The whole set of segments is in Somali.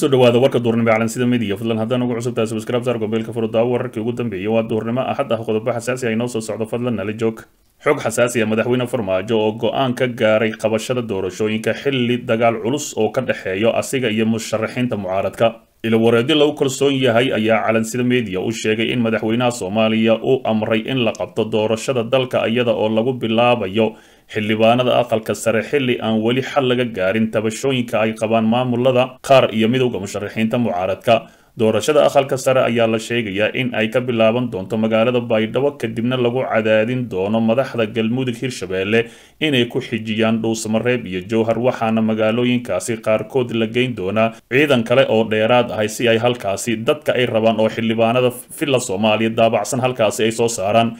ku soo dhawaada warka duurnimo calansida midiya fadlan haddaan ugu cusubtahay subscribe saar gobeelka furudaawo wararkii ugu dambeeyay waa duurnimo. Axad ah qodobo xasaasi ah inoo soo socdo fadlan nala joog. Xog xasaasi ah madaxweyne farmaajo oo go'aan ka gaaray qabashada doorashooyinka xilli dagaal culus oo ka dhexeeyo asiga iyo musharaxiinta mucaaradka. Ilawareedyo lagu kalsoon yahay ayaa calansida meediya u sheegay in madaxweynaha soomaaliya uu amray in la qabto doorashada dalka iyada oo lagu bilaabayo xildhibaanada aqalka sare xilli aan weli xal laga gaarin tabashooyinka ay qabaan maamulada qaar iyo midowda musharaxiinta mucaaradka. Doorashada aqalka sare ayaa la sheegayaa in ay ka bilaaban doonto magaalada baydhabo kadibna lagu cadaadin doono madaxda galmudug hirshabeelle inay ku xijiyaan dhuusamareeb iyo jowhar waxaana magaalooyinkaasi qaarkood la geyn doonaa ciidan kale oo dheeraad ahay si ay halkaasi dadka ay rabaan oo xildhibaanada villa soomaaliya daabacsan halkaasi ay soo saaraan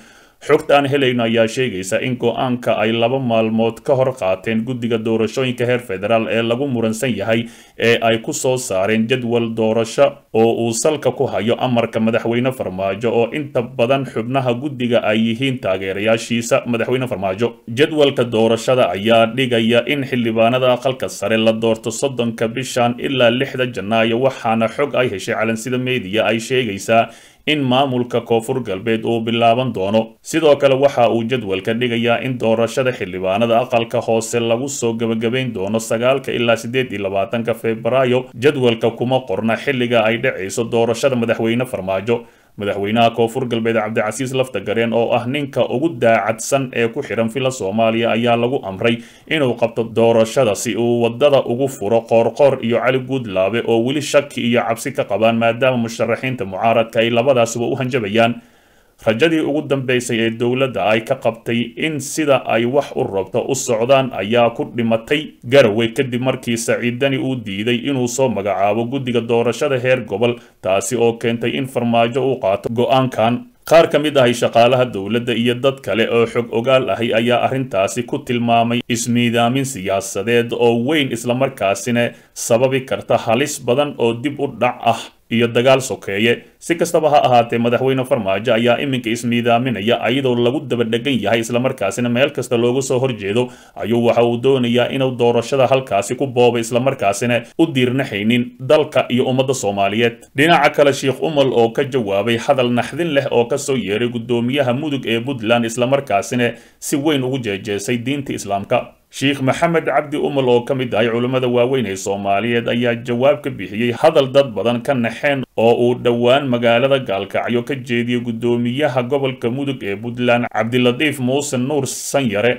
xogta aan helayno ayaa sheegaysa in go'aanka ay laba maalmood ka hor qaateen guddiga doorashooyinka heer federaal ee lagu muransan yahay ee ay ku soo saareen jadwal doorasho oo uu salka ku hayo amarka madaxweyne farmaajo oo inta badan xubnaha guddiga ay yihiin taageerayaashiisa madaxweyne farmaajo. Jadwalka doorashada ayaa dhigaya in xildhibaanada aqalka sare la doorto soddonka bishan ilaa lixda janaayo waxaana xog ay heshay calansida meediya ay sheegaysaa in maamulka koonfur galbeed uu bilaaban doono. Sidoo kale waxa uu jadwalka dhigayaa in doorashada xildhibaanada aqalka hoose lagu soo gebagabayn doono sagaalka ilaa siddeed iyo labaatanka febraayo. Jadwalka kuma qorna xilliga ay dhacayso doorashada madaxweyne farmaajo madaxweynaha koonfur galbeed cabdicasiis laftagareen oo ah ninka ugu daacadsan ee ku xihan villa soomaaliya ayaa lagu amray inuu qabto doorashada si uu waddada ugu furo qoorqoor iyo cali guudlaabe oo weli shaki iyo cabsi ka qabaan maadaama musharaxiinta mucaaradka ay labadaasuba u hanjabayaan rajadii ugu dambeysay ee dowladda ay ka qabtay in sida ay wax u rabto u socdaan ayaa ku dhimatay garowe kadib markii saciidani uu diiday inuu soo magacaabo guddiga doorashada heer gobol taasi oo keentay in farmaajo uu qaato go'aankan. Qaar ka mid ahay shaqaalaha dowladda iyo dad kale oo xog ogaal ahay ayaa arrintaasi ku tilmaamay ismiidaamin siyaasadeed oo weyn islamarkaasina sababi karta halis badan oo dib u dhac ah iyo dagaal sokeeye. Si kastaba ha ahaatee madaxweyne farmaajo ayaa iminka ismiidaaminaya iyadoo lagu dabadhegan yahay islamarkaasina meel kasta looga soo horjeedo. Ayuu waxa uu doonayaa inuu doorashada halkaasi ku boobo islamarkaasina u diirnaxaynin dalka iyo ummadda soomaaliyeed. Dhinaca kale sheikh umal oo ka jawaabay hadal naxdin leh oo ka soo yeeray guddoomiyaha mudug ee puntland islamarkaasina si weyn ugu jeejeesay diinta islaamka sheikh maxamed cabdi umal oo ka mid ahay culimmada waaweyn ee soomaaliyeed ayaa jawaab ka bixiyey hadal dad badan ka naxeen oo uu dhowaan magaalada gaalkacyo ka jeediyey guddoomiyaha gobolka mudug ee puntland. Cabdilatiif muuse nuur sanyare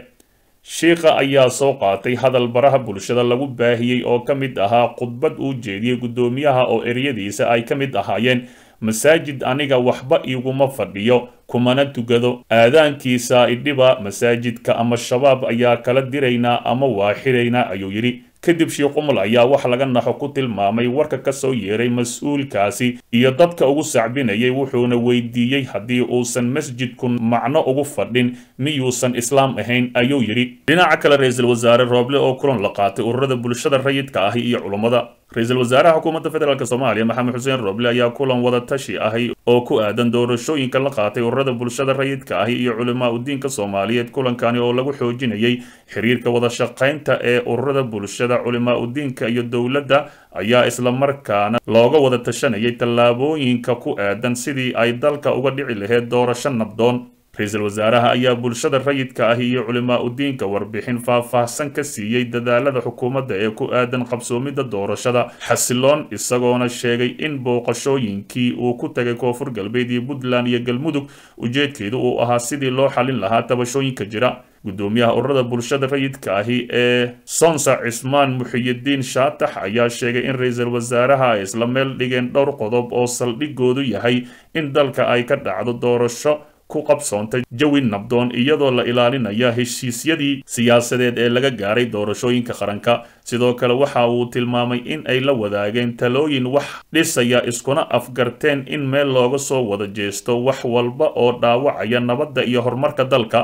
shiikha ayaa soo qaatay hadal baraha bulshada lagu baahiyey oo ka mid ahaa khudbad uu jeediyey guddoomiyaha oo eryadiisa ay ka mid ahaayeen masaajid aniga waxba iguma fadhiyo kumana tugado. Aadaankiisa idhiba masaajidka ama shabaab ayaa kala diraynaa ama waa xiraynaa ayuu yidhi. Kadib sheikh umal ayaa wax laga naxo ku tilmaamay warka ka soo yeeray mas'uulkaasi iyo dadka ugu sacbinayay wuxuuna weydiiyey haddii uusan masjidku macno ugu fadhin miyuusan islaam ahayn? ayuu yidhi. Dhinaca kale ra'iisul wasaare rooble oo kulan la qaatay ururada bulshada rayidka ahi iyo culummada ra'iisul wasaaraha xukuumadda federaalk soomaaliya maxamed xuseen rooble ayaa kulan wada tashi ahi oo ku aadan doorashooyinka la qaatay ururada bulshada rayidka ahi iyo culimaa udiinka soomaaliyeed kulankani oo lagu xoojinayay xiriirka wada shaqaynta ee ururada bulshada culimaa udiinka iyo dowladda ayaa islamarkaana looga wada tashanayay tallaabooyinka ku aadan sidii ay dalka uga dhici lahayd doorasho nabdoon ra'iisul wasaaraha ayaa bulshada rayidka ah iyo culimaa udiinka warbixin faahfaahsan ka siiyey dadaalada xukuumadda ee ku aadan qabsoomidda doorashada. Xasiloon isagoona sheegay in booqashooyinkii uu ku tagay koonfur galbeed iyo puntland iyo galmudug ujeedkeedu uu ahaa sidii loo xalin lahaa tabashooyinka jira. Guddoomiyaha ururada bulshada rayidka ahi ee sonsa cismaan muxiyidiin shaatax ayaa sheegay in ra'iisul wasaaraha ay isla meel dhigeen dhowr qodob oo saldhigoodu yahay in dalka ay ka dhacdo doorasho ku qabsoontay jawi nabdoon iyadoo la ilaalinaya heshiisyadii siyaasadeed ee laga gaaray doorashooyinka qaranka. Sidoo kale waxa uu tilmaamay in ay la wadaageen talooyin wax dhisaya iskuna afgarteen in meel looga soo wada jeesto wax walba oo dhaawacaya nabadda iyo horumarka dalka.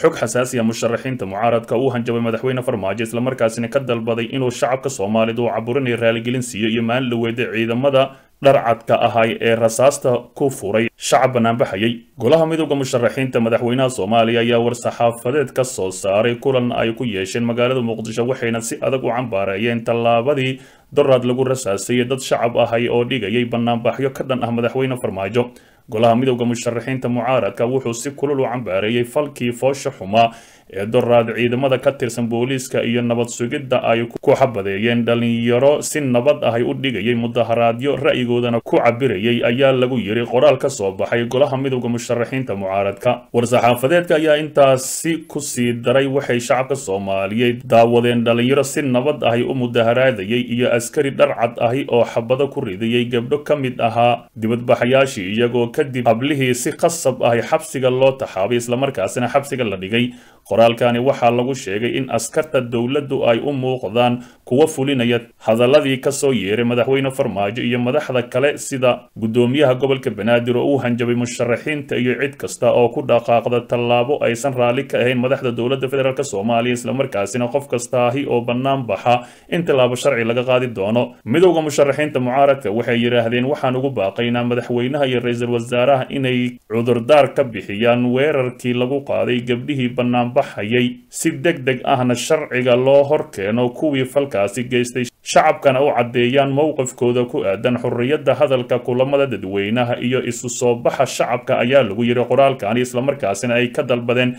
Xog xasaasiya musharaxiinta mucaaradka uu hanjabay madaxweyne farmaajo islamarkaasina ka dalbaday inuu shacabka soomaalida uu caburinaya raaligelin siiyo iyo maalin dhaweeda ciidamada dharcadka ahay ee rasaasta ku furay shacab banaanbaxayay golaha midooda musharaxiinta madaxweynaha soomaaliya ayaa war-saxaafadeed ka soo saaray. Kulan ay ku yeesheen magaalada muqdisho waxayna si adag u cambaareeyeen tallaabadii doraad lagu rasaasayay dad shacab ahay oo dhigayay banaanbaxyo ka dhan ah madaxweyne farmaajo. Golaha midooda musharaxiinta mucaaradka wuxuu si kulul u cambaareeyey falkii foosha xumaa ee doraad ciidamada ka tirsan booliiska iyo nabad sugidda ay ku xabadeeyeen dhalinyaro si nabad ahay u dhigayay mudaharaadyo ra'yigoodana ku cabirayay ayaa lagu yiri qoraal ka soo baxay golaha midooda musharaxiinta mucaaradka. War-saxaafadeedka ayaa intaasi ku sii daray waxay shacabka soomaaliyeed daawadeen dhalinyaro si nabad ahay u mudaharaadayay iyo askari dharcad ahi oo xabado ku ridayay gabdho ka mid ahaa dibadbaxayaashii iyagoo kadib hablihii si qasab ahi xabsiga loo taxaabay islamarkaasina xabsiga la dhigay qoraalkani waxaa lagu sheegay in askarta dowladdu ay u muuqdaan kuwa fulinaya hadaladii ka soo yeeray madaxweyne farmaajo iyo madaxda kale sida guddoomiyaha gobolka banaadir oo uu hanjabay musharaxiinta iyo cid kasta oo ku dhaqaaqda tallaabo aysan raalli ka ahayn madaxda dowladda federaalk soomaaliya islamarkaasina qof kastaahi oo bannaan baxa. In tallaabo sharci laga qaadi doono. Midowda musharaxiinta mucaaradka waxay yidhaahdeen waxaan ugu baaqaynaa madaxweynaha iyo ra'iisul wasaaraha inay cudurdaar ka bixiyaan weerarkii lagu qaaday gabdhihii banaanbaxayay si deg deg ahna sharciga loo hor keeno kuwii falkaasi geystay shacabkana u caddeeyaan mowqifkooda ku aadan xorriyadda hadalka kulamada dadweynaha iyo isu soo baxa shacabka ayaa lagu yidhi qoraalkani. Islamarkaasina ay ka dalbadeen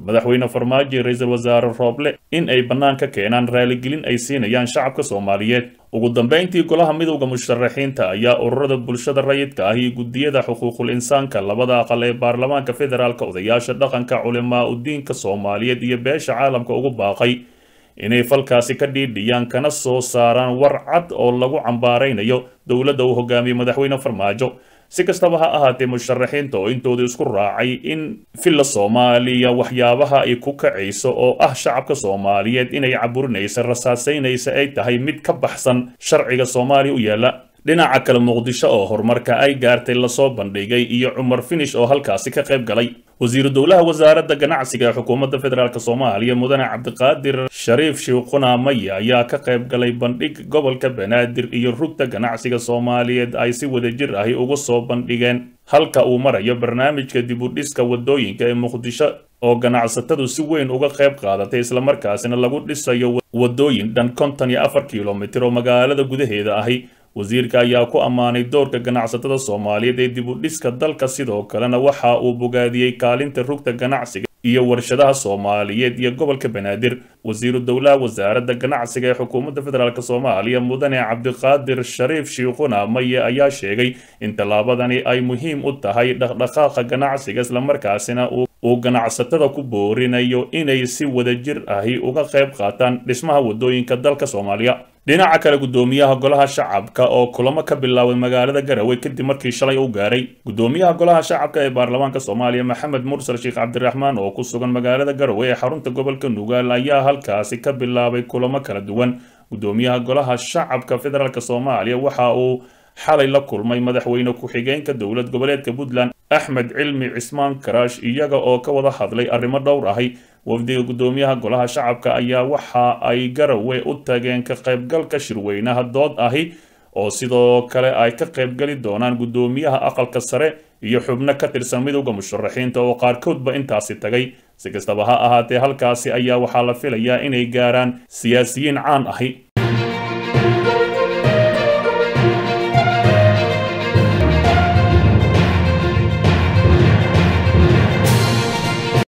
madaxweyne farmaajo iyo ra'iisul wasaare rooble in ay bannaan ka keenaan raaligelin ay siinayaan shacabka soomaaliyeed ugu dambeyntii golaha midowda musharaxiinta ayaa ururada bulshada rayidka ah iyo guddiyada xuquuqul insaanka labada aqal ee baarlamaanka federaalk odayaasha dhaqanka culimaa udiinka soomaaliyeed iyo beesha caalamka ugu baaqay inay falkaasi ka dhiidhiyaan kana soo saaraan war cad oo lagu cambaaraynayo dowladda uu hogaamiyey madaxweyne farmaajo si kastaba ha ahaatee musharaxiinta oo intooda isku raacay in villa soomaaliya waxyaabaha ay ku kacayso oo ah shacabka soomaaliyeed inay caburinaysa rasaasaynaysa ay tahay mid ka baxsan sharciga soomaaliya u yaalla. Dhinaca kale muqdisho oo horumarka ay gaartay la soo bandhigay iyo cumar finish oo halkaasi ka qayb galay wasiiru dowlaha wasaaradda ganacsiga ee xukuumadda federaalk soomaaliya mudane cabdiqaadir shariif shiikhuna maya ayaa ka qayb galay bandhig gobolka banaadir iyo rugta ganacsiga soomaaliyeed ay si wadajir ahi ugu soo bandhigeen. Halka uu marayo barnaamijka dibudhiska waddooyinka ee muqdisho oo ganacsatadu si weyn uga qayb qaadatay islamarkaasina lagu dhisayo wadooyin dhan konton iyo afar kilomitir oo magaalada gudaheeda ahi wasiirka ayaa ku ammaanay doorka ganacsatada soomaaliyeed ee dib u dhiska dalka sidoo kalena waxa uu bogaadiyey kaalinta rugta ganacsiga iyo warshadaha soomaaliyeed iyo gobolka banaadir. Wasiiru dowlaha wasaaradda ganacsiga ee xukuumadda federaalk soomaaliya mudane cabdiqaadir shariif shiikhuna maye ayaa sheegay in tallaabadani ay muhiim u tahay dhaqdhaqaaqa ganacsiga islamarkaasina uu ganacsatada ku boorinayo inay si wadajir ahi uga qayb qaataan dhismaha waddooyinka dalka soomaaliya dhinaca kale guddoomiyaha golaha shacabka oo kulamo ka bilaabay magaalada garowe kadib markii shalay u gaaray. Guddoomiyaha golaha shacabka ee baarlamaanka soomaaliya maxamed mursal sheekh cabdiraxmaan oo ku sugan magaalada garowe ee xarunta gobolka nugaal ayaa halkaasi ka bilaabay kulamo kala duwan. Guddoomiyaha golaha shacabka federaalk soomaaliya waxa uu xalay la kulmay madaxweyne ku-xigeenka dowlad goboleedka puntland axmed cilmi cismaan karaash iyaga oo ka wada hadlay arrimo dhowr ahi wafdiga guddoomiyaha golaha shacabka ayaa waxa ay garowe u tageen ka qaybgalka shirweynaha dood ahi oo sidoo kale ay ka qaybgali doonaan guddoomiyaha aqalka sare iyo xubno ka tirsan midowda musharaxiinta oo qaarkoodba intaasi tagay. Si kastaba ha ahaatee halkaasi ayaa waxaa la filayaa inay gaaraan siyaasiyiin caan ahi